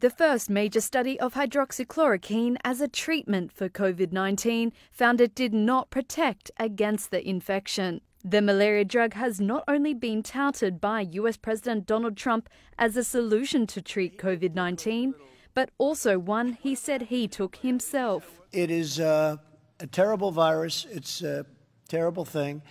The first major study of hydroxychloroquine as a treatment for COVID 19 found it did not protect against the infection. The malaria drug has not only been touted by US President Donald Trump as a solution to treat COVID 19, but also one he said he took himself. It is uh, a terrible virus. It's a terrible thing.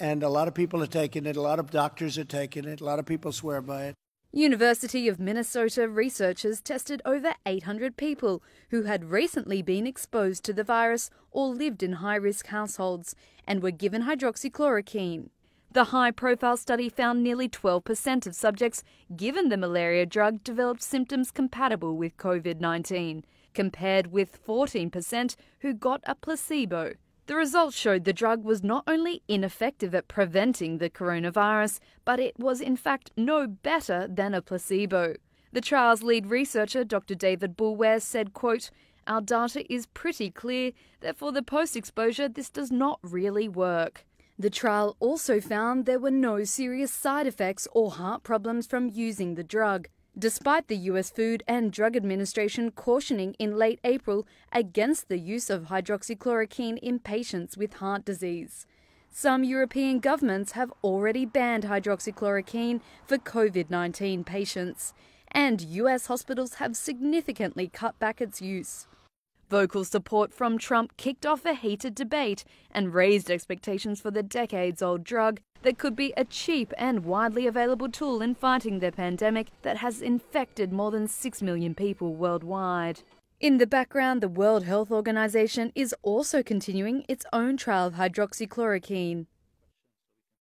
And a lot of people are taking it. A lot of doctors are taking it. A lot of people swear by it. University of Minnesota researchers tested over 800 people who had recently been exposed to the virus or lived in high risk households and were given hydroxychloroquine. The high profile study found nearly 12% of subjects given the malaria drug developed symptoms compatible with COVID 19, compared with 14% who got a placebo. The results showed the drug was not only ineffective at preventing the coronavirus, but it was in fact no better than a placebo. The trial's lead researcher, Dr. David Boulware, said, quote, Our data is pretty clear that for the post exposure, this does not really work. The trial also found there were no serious side effects or heart problems from using the drug despite the US Food and Drug Administration cautioning in late April against the use of hydroxychloroquine in patients with heart disease. Some European governments have already banned hydroxychloroquine for COVID 19 patients, and US hospitals have significantly cut back its use. Vocal support from Trump kicked off a heated debate and raised expectations for the decades old drug that could be a cheap and widely available tool in fighting the pandemic that has infected more than 6 million people worldwide. In the background, the World Health Organization is also continuing its own trial of hydroxychloroquine.